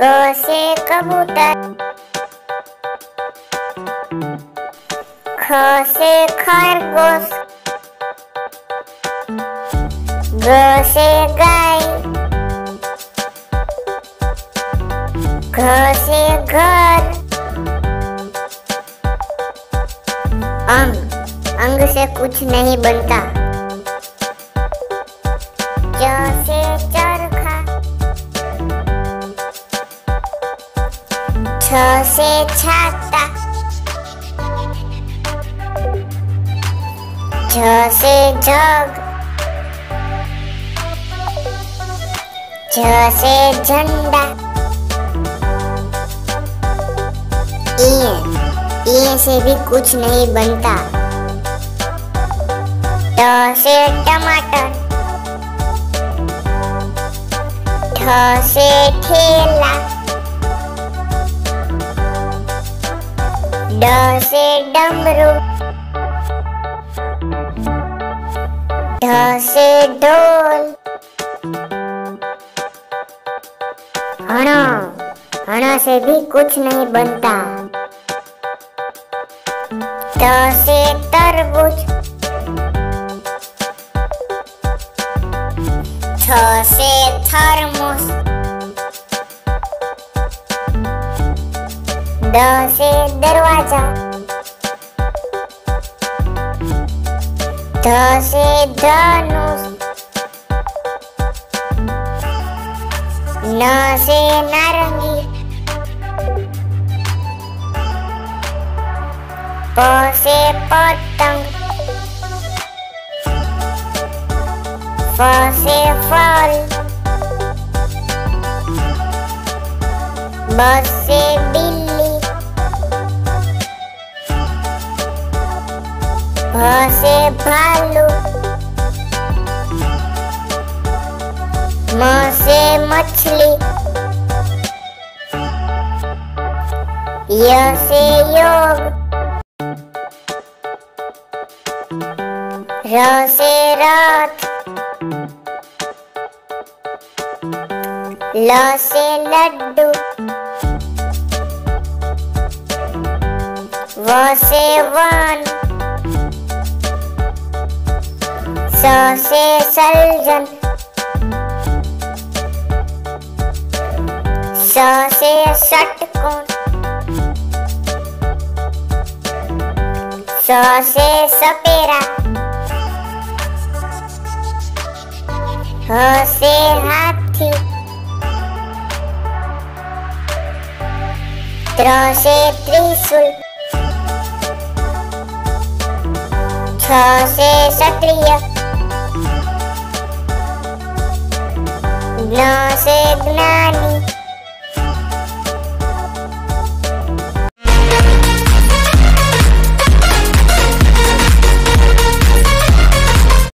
से कबूतर। ख से खरगोश। ग से गाय। घ से घर। अंग। अंग से कुछ नहीं बनता। च छ से छाता। झ से जग झ से झंडा। इए इए से भी कुछ नहीं बनता। ट से टमाटर। ठ से ठेला। से डमरू। से ढोल। हणो हणो से भी कुछ नहीं बनता। से तरबूज। से थर्मोस। द से दरवाजा ध से धनुष न से नारंगी प से पतंग फ से फल ब से बिल्ली भ से भालू। म मछली। य से योग। र से रथ ल से लड्डू। व से वन। स से सलजन स से षटकोण स से सपेरा। ह से हाथी। त्र से त्रिशूल। छ से क्षत्रिय। ज्ञ से ज्ञानी